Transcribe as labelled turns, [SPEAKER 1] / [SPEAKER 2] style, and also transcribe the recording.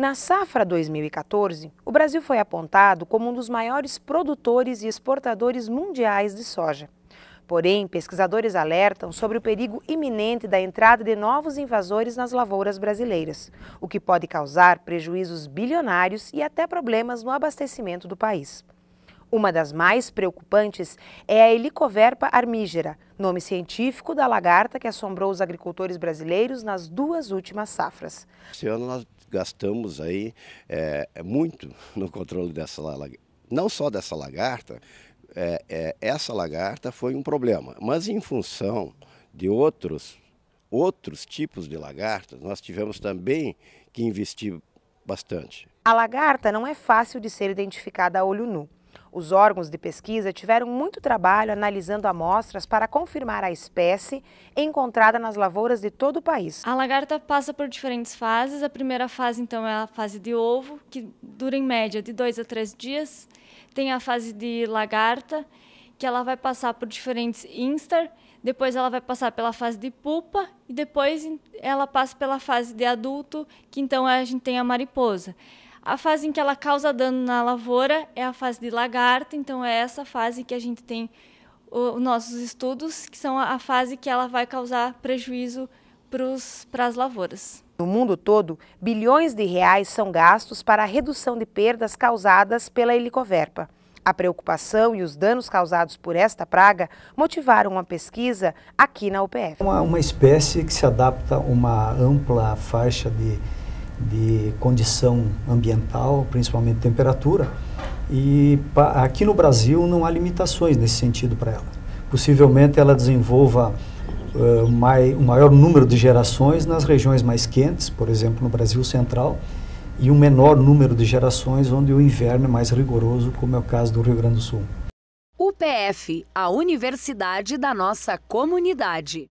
[SPEAKER 1] Na safra 2014, o Brasil foi apontado como um dos maiores produtores e exportadores mundiais de soja. Porém, pesquisadores alertam sobre o perigo iminente da entrada de novos invasores nas lavouras brasileiras, o que pode causar prejuízos bilionários e até problemas no abastecimento do país. Uma das mais preocupantes é a Helicoverpa armígera, nome científico da lagarta que assombrou os agricultores brasileiros nas duas últimas safras.
[SPEAKER 2] Esse ano nós gastamos aí é, muito no controle dessa não só dessa lagarta, é, é, essa lagarta foi um problema, mas em função de outros, outros tipos de lagartas, nós tivemos também que investir bastante.
[SPEAKER 1] A lagarta não é fácil de ser identificada a olho nu. Os órgãos de pesquisa tiveram muito trabalho analisando amostras para confirmar a espécie encontrada nas lavouras de todo o país.
[SPEAKER 3] A lagarta passa por diferentes fases. A primeira fase, então, é a fase de ovo, que dura em média de dois a três dias. Tem a fase de lagarta, que ela vai passar por diferentes instar, depois ela vai passar pela fase de pupa e depois ela passa pela fase de adulto, que então a gente tem a mariposa. A fase em que ela causa dano na lavoura é a fase de lagarta, então é essa fase que a gente tem os nossos estudos, que são a fase que ela vai causar prejuízo para as lavouras.
[SPEAKER 1] No mundo todo, bilhões de reais são gastos para a redução de perdas causadas pela helicoverpa. A preocupação e os danos causados por esta praga motivaram uma pesquisa aqui na UPF.
[SPEAKER 4] Uma, uma espécie que se adapta a uma ampla faixa de de condição ambiental, principalmente temperatura, e aqui no Brasil não há limitações nesse sentido para ela. Possivelmente ela desenvolva uh, mai, um maior número de gerações nas regiões mais quentes, por exemplo, no Brasil Central, e um menor número de gerações onde o inverno é mais rigoroso, como é o caso do Rio Grande do Sul.
[SPEAKER 5] UPF, a universidade da nossa comunidade.